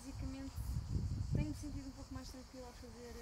basicamente tenho-me sentido um pouco mais tranquila a fazer